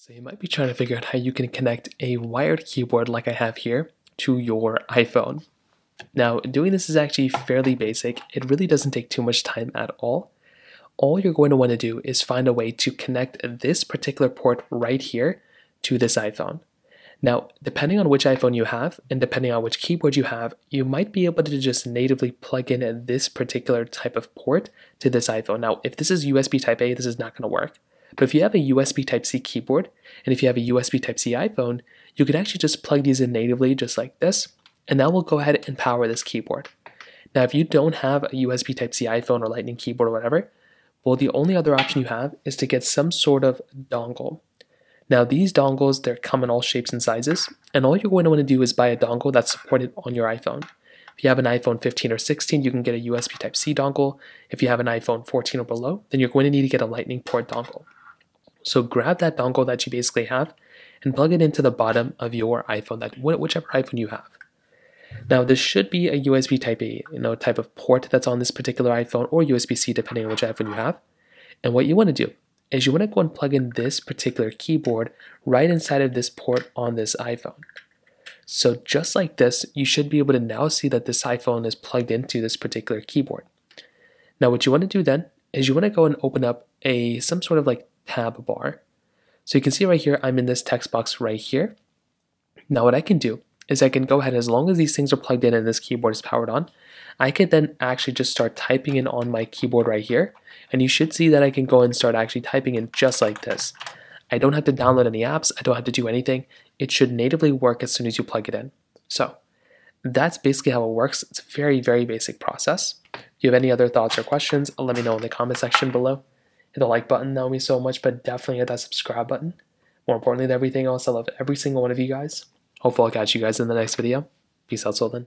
So you might be trying to figure out how you can connect a wired keyboard like I have here to your iPhone. Now, doing this is actually fairly basic. It really doesn't take too much time at all. All you're going to want to do is find a way to connect this particular port right here to this iPhone. Now, depending on which iPhone you have and depending on which keyboard you have, you might be able to just natively plug in this particular type of port to this iPhone. Now, if this is USB Type A, this is not going to work. But if you have a USB Type C keyboard and if you have a USB Type C iPhone, you can actually just plug these in natively just like this, and that will go ahead and power this keyboard. Now, if you don't have a USB Type C iPhone or Lightning keyboard or whatever, well, the only other option you have is to get some sort of dongle. Now, these dongles, they come in all shapes and sizes, and all you're going to want to do is buy a dongle that's supported on your iPhone. If you have an iPhone 15 or 16, you can get a USB Type C dongle. If you have an iPhone 14 or below, then you're going to need to get a Lightning port dongle. So grab that dongle that you basically have and plug it into the bottom of your iPhone, that whichever iPhone you have. Now this should be a USB Type A, you know, type of port that's on this particular iPhone or USB-C depending on which iPhone you have. And what you want to do is you want to go and plug in this particular keyboard right inside of this port on this iPhone. So just like this, you should be able to now see that this iPhone is plugged into this particular keyboard. Now what you want to do then is you want to go and open up a some sort of like tab bar. So you can see right here, I'm in this text box right here. Now what I can do is I can go ahead, as long as these things are plugged in and this keyboard is powered on, I can then actually just start typing in on my keyboard right here. And you should see that I can go and start actually typing in just like this. I don't have to download any apps. I don't have to do anything. It should natively work as soon as you plug it in. So that's basically how it works. It's a very, very basic process. If you have any other thoughts or questions, let me know in the comment section below. Hit the like button, that would mean so much, but definitely hit that subscribe button. More importantly than everything else, I love every single one of you guys. Hopefully I'll catch you guys in the next video. Peace out, Sultan.